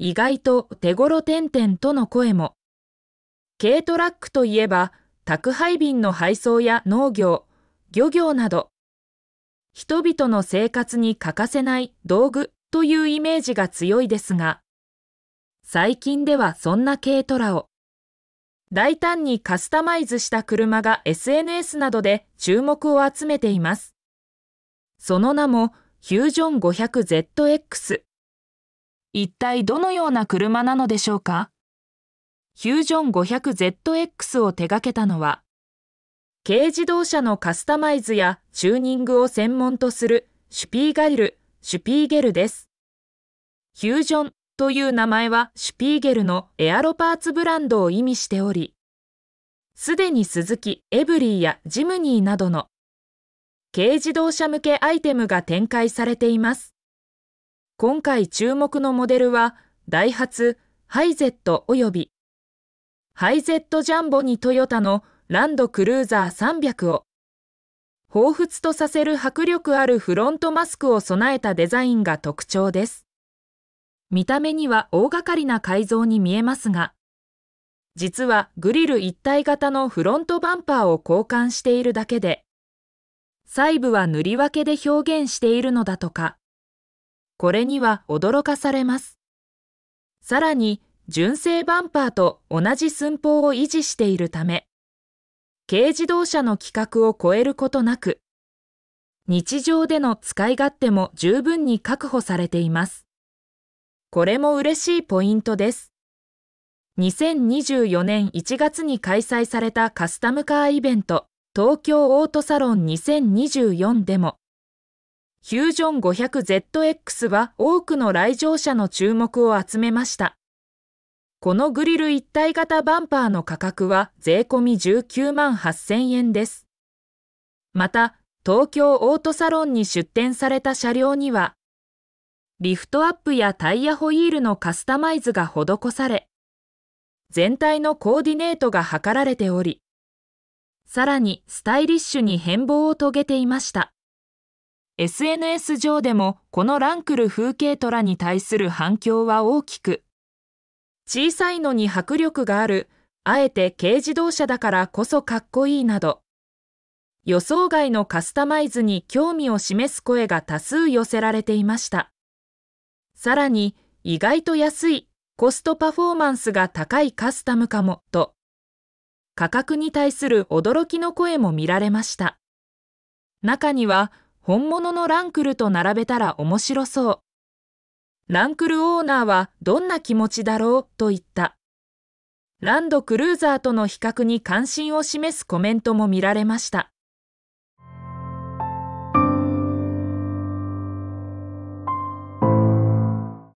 意外と手頃点々との声も。軽トラックといえば、宅配便の配送や農業、漁業など、人々の生活に欠かせない道具というイメージが強いですが、最近ではそんな軽トラを、大胆にカスタマイズした車が SNS などで注目を集めています。その名もフュージョン 500ZX。一体どのような車なのでしょうか？フュージョン 500ZX を手掛けたのは、軽自動車のカスタマイズやチューニングを専門とするシュピーガル、シュピーゲルです。フュージョンという名前はシュピーゲルのエアロパーツブランドを意味しており、すでにスズキ、エブリーやジムニーなどの軽自動車向けアイテムが展開されています。今回注目のモデルは、ダイハツ、ハイゼット及びハイゼットジャンボにトヨタのランドクルーザー300を、彷彿とさせる迫力あるフロントマスクを備えたデザインが特徴です。見た目には大掛かりな改造に見えますが、実はグリル一体型のフロントバンパーを交換しているだけで、細部は塗り分けで表現しているのだとか。これには驚かされます。さらに、純正バンパーと同じ寸法を維持しているため、軽自動車の規格を超えることなく、日常での使い勝手も十分に確保されています。これも嬉しいポイントです。2024年1月に開催されたカスタムカーイベント東京オートサロン2024でも、フュージョン 500ZX は多くの来場者の注目を集めました。このグリル一体型バンパーの価格は税込み19万8000円です。また、東京オートサロンに出展された車両には、リフトアップやタイヤホイールのカスタマイズが施され、全体のコーディネートが図られており、さらにスタイリッシュに変貌を遂げていました。SNS 上でもこのランクル風景トラに対する反響は大きく、小さいのに迫力がある、あえて軽自動車だからこそかっこいいなど、予想外のカスタマイズに興味を示す声が多数寄せられていました。さらに、意外と安い、コストパフォーマンスが高いカスタムかも、と、価格に対する驚きの声も見られました。中には、本物のランクルと並べたら面白そう。ランクルオーナーはどんな気持ちだろうと言った。ランドクルーザーとの比較に関心を示すコメントも見られました。